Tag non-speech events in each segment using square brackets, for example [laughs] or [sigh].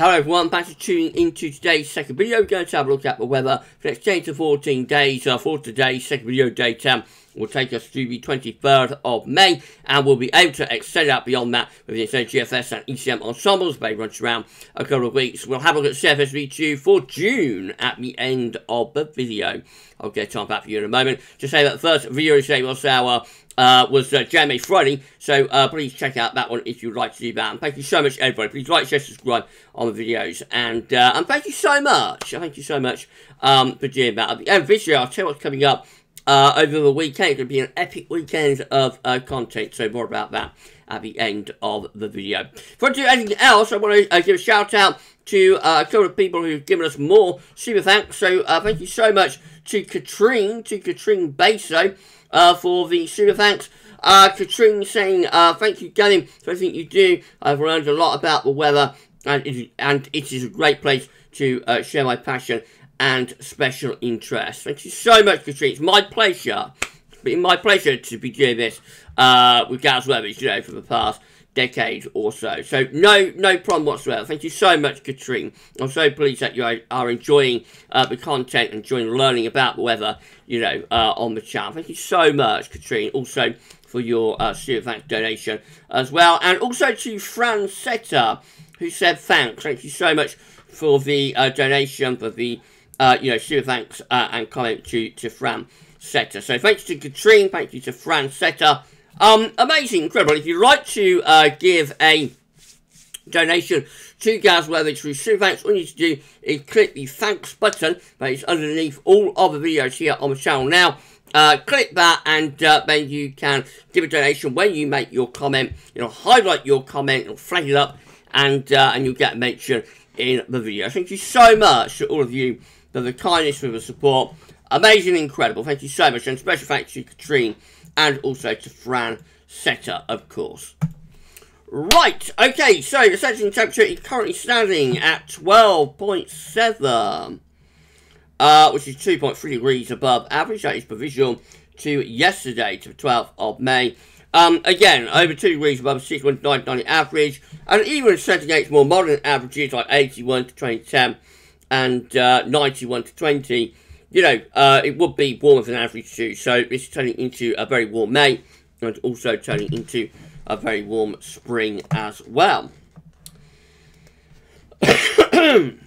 Hello everyone, thanks for tuning into today's second video. We're going to have a look at the weather for the next 10 to 14 days uh, for today's second video date. Um, will take us to the 23rd of May and we'll be able to extend out beyond that with the extended GFS and ECM ensembles. They run around a couple of weeks. We'll have a look at CFSV2 for June at the end of the video. I'll get time back for you in a moment. To say that first video today was our uh, was uh, Jeremy Friday. So uh, please check out that one if you'd like to do that. And thank you so much, everybody. Please like, share, subscribe on the videos. And uh, and thank you so much. Thank you so much um, for doing that. At the end of this video, I'll tell you what's coming up uh, over the weekend. To be an epic weekend of uh, content. So more about that at the end of the video. Before I do anything else, I want to uh, give a shout out to uh, a couple of people who've given us more super thanks. So uh, thank you so much to Katrine, to Katrine Baso uh, for the super thanks. Katrine saying, thank you, Gavin, for everything you do. I've learned a lot about the weather, and it is, and it is a great place to share my passion and special interest. Thank you so much, Katrine. It's my pleasure. It's been my pleasure to be doing this uh, with Gaz Webbers, you know, for the past decade or so. So no, no problem whatsoever. Thank you so much, Katrine. I'm so pleased that you are enjoying uh, the content, and enjoying learning about the weather, you know, uh, on the channel. Thank you so much, Katrine. Also for your uh, donation as well, and also to Francetta, who said thanks. Thank you so much for the uh, donation for the uh, you know super thanks uh, and comment to to Fran Setta. So thanks to Katrine. Thank you to Fran Setta. Um, amazing, incredible. If you'd like to uh, give a donation to Gaz Weather through Thanks, all you need to do is click the thanks button that is underneath all of the videos here on the channel now. Uh, click that and uh, then you can give a donation when you make your comment. It'll highlight your comment, it'll flag it up, and uh, and you'll get a mention in the video. Thank you so much to all of you for the kindness, for the support. Amazing, incredible. Thank you so much. And special thanks to Katrine and also to Fran Setter, of course. Right, okay, so the setting temperature is currently standing at 12.7, uh, which is 2.3 degrees above average. That is provisional to yesterday, to the 12th of May. Um, again, over 2 degrees above 6.990 average, and even setting against more modern averages like 81 to 2010 and uh, 91 to 20, you know, uh, it would be warmer than average too. So it's turning into a very warm May and also turning into a very warm spring as well. [coughs] I'm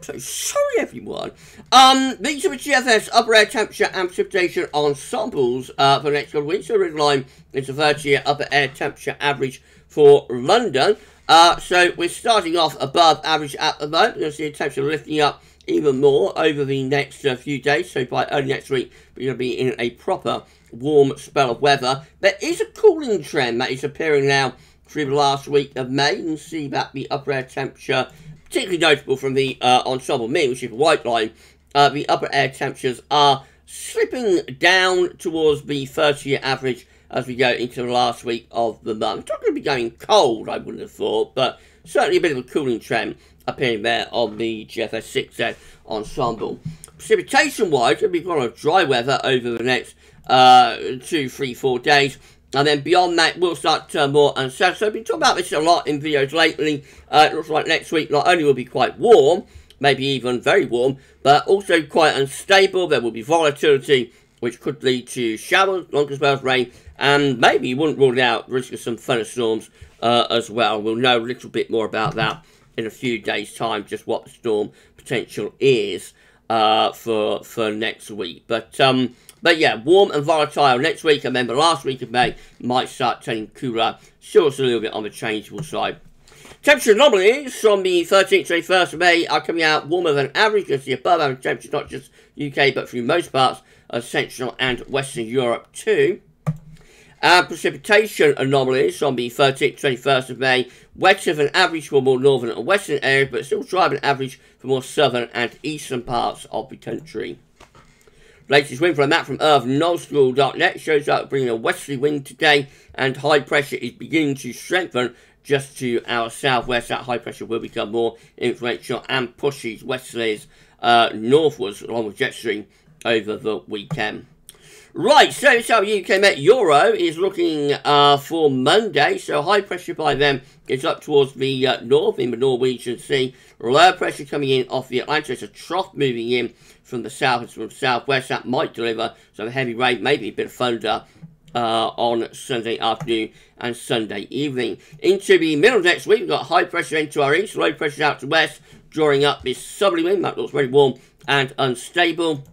so sorry, everyone. Um, these are the GFS upper air temperature and precipitation ensembles uh, for the next couple of weeks. So, red line is the 30 year upper air temperature average for London. Uh, so, we're starting off above average at the moment. You'll see the temperature lifting up even more over the next uh, few days. So, by early next week, we're going to be in a proper warm spell of weather. There is a cooling trend that is appearing now through the last week of May. You can see that the upper air temperature, particularly notable from the uh, ensemble mean, which is the white line, uh, the upper air temperatures are slipping down towards the 30-year average as we go into the last week of the month. It's not going to be going cold, I wouldn't have thought, but certainly a bit of a cooling trend appearing there on the GFS 6Z ensemble. Precipitation-wise, it'll be kind of dry weather over the next uh, two, three, four days. And then beyond that, we'll start to turn more unsettled. So I've been talking about this a lot in videos lately. Uh, it looks like next week not only will be quite warm, maybe even very warm, but also quite unstable. There will be volatility, which could lead to showers, longer spells rain, and maybe you wouldn't rule it out risk of some thunderstorms uh, as well. We'll know a little bit more about that in a few days' time, just what the storm potential is uh, for for next week. But um, but yeah, warm and volatile next week, I remember last week of May might start turning cooler. Still, it's a little bit on the changeable side. Temperature anomalies from the 13th to 21st of May are coming out warmer than average. Can see above average temperatures, not just UK, but through most parts of Central and Western Europe too. And precipitation anomalies on the 13th 21st of May, wetter than average for more northern and western areas, but still dry than average for more southern and eastern parts of the country. Latest wind from a map from earth, shows up bringing a westerly wind today, and high pressure is beginning to strengthen just to our southwest. That high pressure will become more influential and pushes westerlies uh, northwards along with jet stream over the weekend. Right, so so UK Met Euro is looking uh, for Monday. So high pressure by them is up towards the uh, north in the Norwegian Sea. Low pressure coming in off the Atlantic. It's a trough moving in from the south and from the southwest. That might deliver some heavy rain, maybe a bit of thunder uh, on Sunday afternoon and Sunday evening. Into the middle next week, we've got high pressure into our east, low pressure out to west, drawing up this southerly wind. That looks very warm and unstable.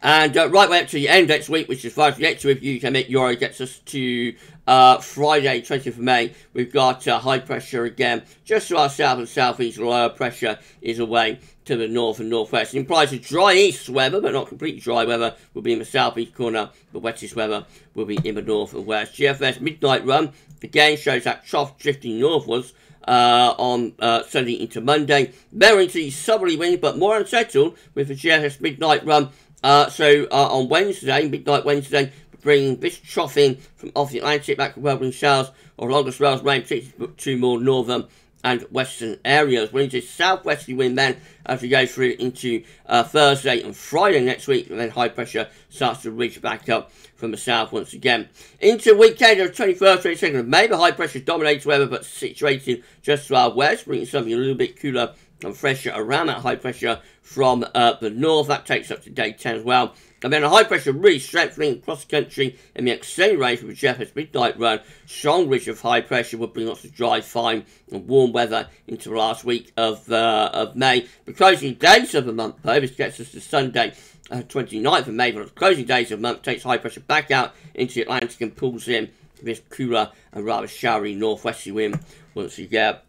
And uh, right way up to the end next week, which is far as we get to if you can make Euro, gets us to uh, Friday, 20th of May. We've got uh, high pressure again, just to our south and southeast. Lower pressure is away to the north and northwest. It implies a dry east weather, but not completely dry weather, will be in the southeast corner. The wettest weather will be in the north and west. GFS midnight run again shows that trough drifting northwards. Uh, on uh, Sunday into Monday. The southerly wind, but more unsettled with the GFS midnight run uh, so uh, on Wednesday, midnight Wednesday, bringing this trough in from off the Atlantic back to Welbring showers or longer swells, rain, particularly to more northern and western areas. We're into southwesterly wind then as we go through into uh, Thursday and Friday next week, and then high pressure starts to reach back up from the south once again. Into weekend of 21st, 22nd of May, the high pressure dominates weather but situated just to our west, bringing something a little bit cooler and fresher around that high pressure from uh, the north. That takes up to day 10 as well. And then a high pressure really strengthening across the country in the range of the Jeffers midnight run. Strong ridge of high pressure will bring lots of dry, fine, and warm weather into the last week of uh, of May. The closing days of the month, though, this gets us to Sunday, uh, 29th of May. But the closing days of the month takes high pressure back out into the Atlantic and pulls in this cooler and rather showery northwesterly wind once you get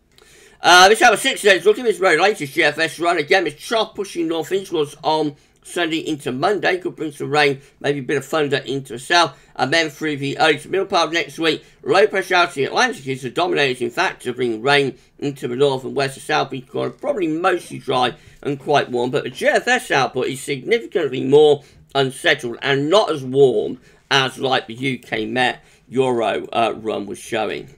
uh, this hour six days looking at this very latest GFS run again. It's sharp pushing northeastwards on Sunday into Monday. Could bring some rain, maybe a bit of thunder into the south. And then through the early to middle part of next week, low pressure out in the Atlantic is the dominating factor, bringing rain into the north and west and south east corner. Probably mostly dry and quite warm, but the GFS output is significantly more unsettled and not as warm as like the UK Met Euro uh, run was showing.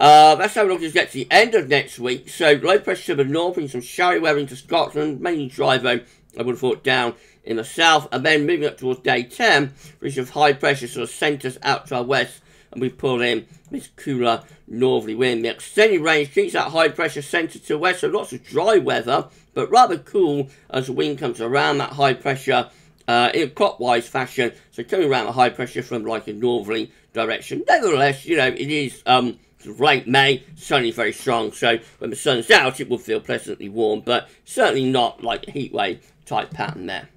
Uh, that's how we're looking to get to the end of next week. So low pressure to the north and some showery weather into Scotland, mainly dry though, I would have thought down in the south. And then moving up towards day 10, which of high pressure sort of centres out to our west. And we pull in this cooler northerly wind. The extended range keeps that high pressure centre to west, so lots of dry weather, but rather cool as the wind comes around that high pressure uh, in a clockwise fashion. So coming around the high pressure from like a northerly direction. Nevertheless, you know, it is um, late May, sunny very strong, so when the sun's out it will feel pleasantly warm, but certainly not like a heatwave type pattern there.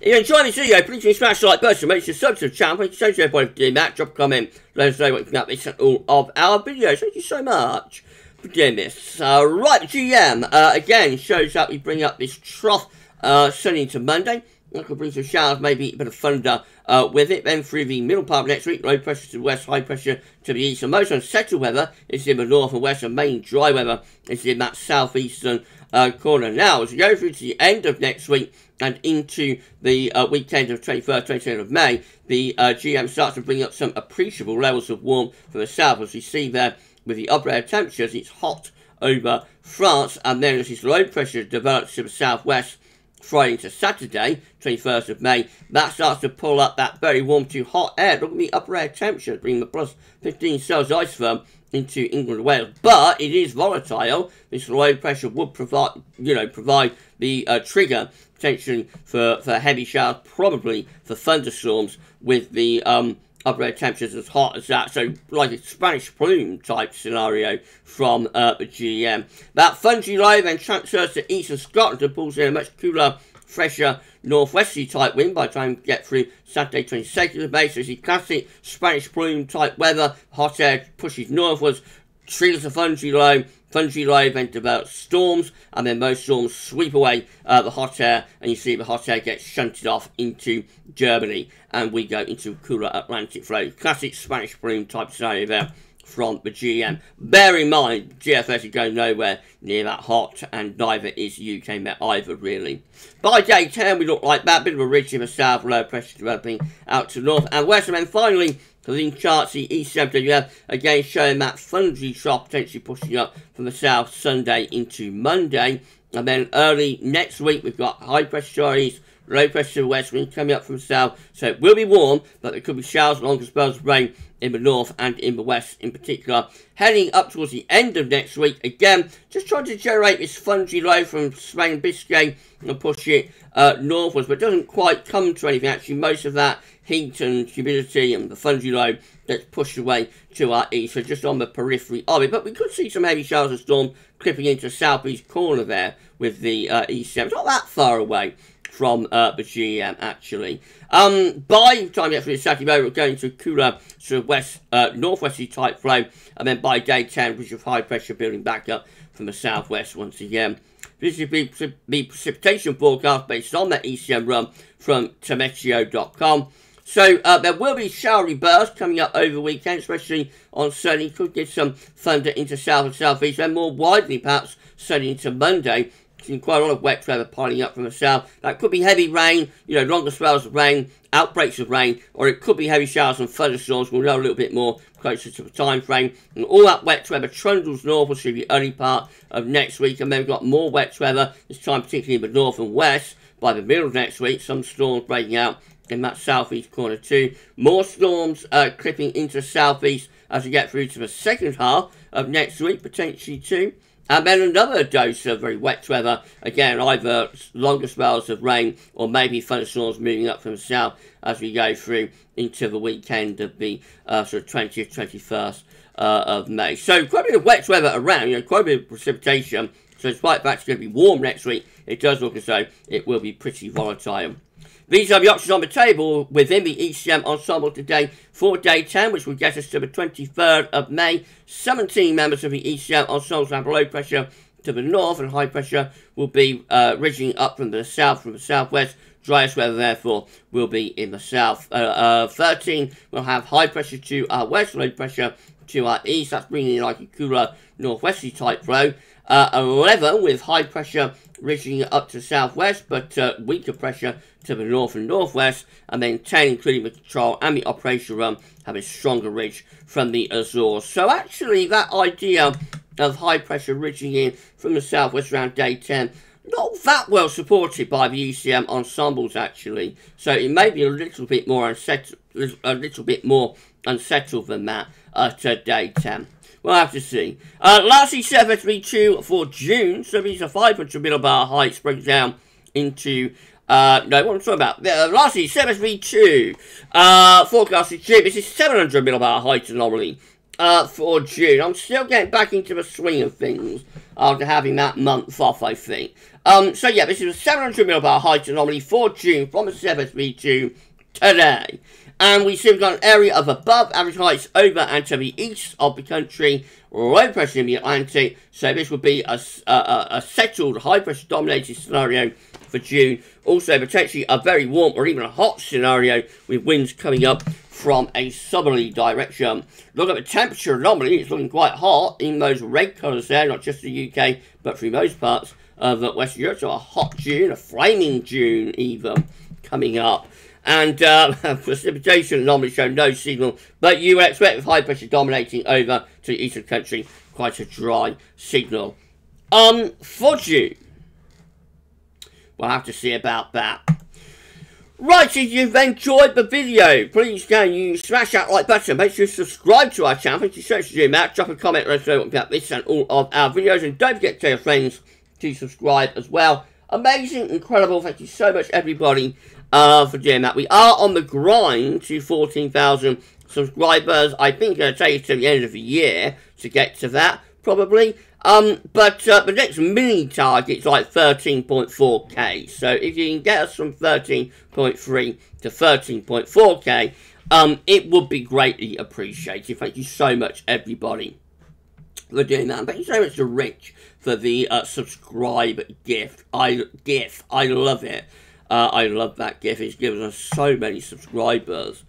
If you enjoyed this video, please smash the like button, make sure to subscribe to the channel, thank you so much for doing that, drop a comment, let us know what you think about this and all of our videos, thank you so much for doing this. Uh, right, GEM, uh, again, shows that we bring up this trough uh, sunny into Monday, could bring some showers, maybe a bit of thunder uh, with it. Then through the middle part of next week, low pressure to the west, high pressure to the east. And most unsettled weather is in the north and west, and main dry weather is in that southeastern uh, corner. Now, as we go through to the end of next week and into the uh, weekend of 21st, 22nd of May, the uh, GEM starts to bring up some appreciable levels of warmth from the south. As you see there with the upper air temperatures, it's hot over France, and then as this low pressure develops to the southwest, Friday to Saturday, 21st of May, that starts to pull up that very warm to hot air. Look at the upper air temperature, bringing the plus 15 Celsius isotherm into England and Wales. But it is volatile. This low pressure would provide, you know, provide the uh, trigger potentially for, for heavy showers, probably for thunderstorms with the um, air temperatures as hot as that. So like a Spanish plume type scenario from uh, the GEM. That thundery low then transfers to eastern Scotland and pulls in a much cooler, fresher northwesterly type wind by the time we get through Saturday 22nd of May. So it's the classic Spanish plume type weather. Hot air pushes northwards, triggers a thundery low, Thundery low then about storms, and then those storms sweep away uh, the hot air, and you see the hot air gets shunted off into Germany, and we go into cooler Atlantic flow. Classic Spanish plume type scenario there from the GEM. Bear in mind, GFS is going nowhere near that hot, and neither is UK Met either, really. By day 10, we look like that, bit of a ridge in the south, low pressure developing out to north and west, and then finally, the charts, the ECMWF, again showing that thundery trough potentially pushing up from the south Sunday into Monday. And then early next week, we've got high pressure stories, low pressure west wind coming up from south. So it will be warm, but there could be showers and longer spells of rain in the north and in the west in particular. Heading up towards the end of next week, again, just trying to generate this thundery low from Spain Biscay and push it uh, northwards, but doesn't quite come to anything. Actually, most of that heat and humidity and the thundery low gets pushed away to our east, so just on the periphery of it. But we could see some heavy showers of storm clipping into the southeast corner there with the uh, ECM. It's not that far away from uh, the GEM actually. Um, by the time we get through Saturday we're going to cooler sort of west, uh, northwesterly type flow, and then by day 10, which of high pressure building back up from the southwest once again. This is the, precipitation forecast based on that ECM run from Tameteo.com. So uh, there will be showery bursts coming up over the weekend, especially on Sunday. Could get some thunder into south and southeast, and more widely perhaps Sunday into Monday. Quite a lot of wet weather piling up from the south. That could be heavy rain, you know, longer spells of rain, outbreaks of rain, or it could be heavy showers and thunderstorms. We'll know a little bit more closer to the time frame. And all that wet weather trundles north through the early part of next week, and then we've got more wet weather, this time particularly in the north and west, by the middle of next week. Some storms breaking out in that southeast corner too. More storms uh, clipping into southeast as we get through to the second half of next week, potentially too. And then another dose of very wet weather, again, either longer spells of rain or maybe thunderstorms moving up from the south as we go through into the weekend of the uh, sort of 20th, 21st uh, of May. So quite a bit of wet weather around, you know, quite a bit of precipitation. So despite it's going to be warm next week, it does look as though it will be pretty volatile. These are the options on the table within the ECM ensemble today for day 10, which will get us to the 23rd of May. 17 members of the ECM ensemble have low pressure to the north and high pressure will be uh, ridging up from the south, from the southwest. Driest weather, therefore, will be in the south. Uh, uh, 13 will have high pressure to our west, low pressure to our east. That's bringing in like a cooler northwesterly type flow. Uh, 11 with high pressure reaching up to southwest, but uh, weaker pressure to the north and northwest, and then 10, including the control and the operational run, have a stronger ridge from the Azores. So actually, that idea of high pressure ridging in from the southwest around day 10, not that well supported by the ECM ensembles actually. So it may be a little bit more unsettled, a little bit more unsettled than that at uh, day 10. We'll have to see. Uh, lastly, 732 for June. So these are 500 millibar heights breaks down into uh, no, what I'm talking about. Uh, lastly, 732 uh, forecasted June. This is 700 millibar height anomaly uh, for June. I'm still getting back into the swing of things after having that month off, I think. Um, so yeah, this is a 700 millibar height anomaly for June from the 732 today. And we we've got an area of above average heights over and to the east of the country, low pressure in the Atlantic. So this would be a, a, a settled, high pressure dominated scenario for June. Also, potentially a very warm or even a hot scenario with winds coming up from a southerly direction. Look at the temperature anomaly, it's looking quite hot in those red colours there, not just the UK, but through most parts of uh, Western Europe. So a hot June, a flaming June even, coming up and uh, [laughs] precipitation normally show no signal, but you would expect with high pressure dominating over to the eastern country, quite a dry signal. Um, June, we'll have to see about that. Right, if you've enjoyed the video, please can you smash that like button, make sure you subscribe to our channel, thank you so much for doing that, drop a comment, let us know about this and all of our videos, and don't forget to tell your friends to subscribe as well. Amazing, incredible, thank you so much everybody uh, for doing that. We are on the grind to 14,000 subscribers. I think to take us to the end of the year to get to that, probably. Um, but uh, the next mini target is like 13.4k. So if you can get us from 13.3 to 13.4k, um, it would be greatly appreciated. Thank you so much, everybody, for doing that. thank you so much to Rich for the uh, subscribe gift. I gift. I love it. Uh, I love that gift. It's given us so many subscribers.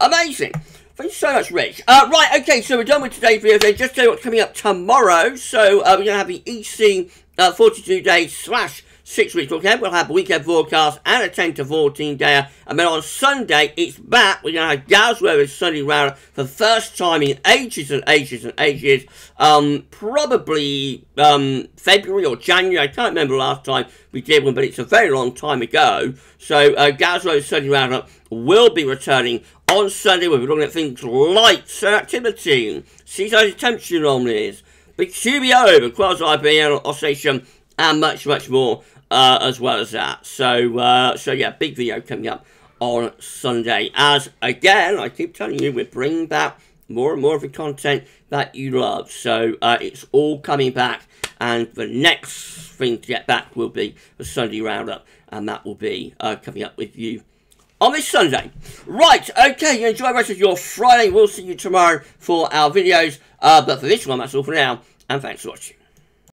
Amazing. Thank you so much, Rich. Uh, right, okay, so we're done with today's video. Just tell you what's coming up tomorrow. So uh, we're going to have the EC uh, 42 days slash six weeks weekend. We'll have weekend forecast and a 10 to 14 day. And then on Sunday, it's back. We're going to have Gavs Weather Sunday round for the first time in ages and ages and ages. Um, probably um, February or January. I can't remember last time we did one, but it's a very long time ago. So uh, Gavs Weather Sunday roundup will be returning on Sunday. We'll be looking at things like activity, seaside temperature anomalies, the QBO, the quasi-biennial oscillation, and much, much more uh, as well as that. So, uh, so yeah, big video coming up on Sunday. As again, I keep telling you, we're bringing back more and more of the content that you love. So uh, it's all coming back, and the next thing to get back will be the Sunday roundup, and that will be uh, coming up with you on this Sunday. Right, okay, enjoy the rest of your Friday. We'll see you tomorrow for our videos. Uh, but for this one, that's all for now, and thanks for watching.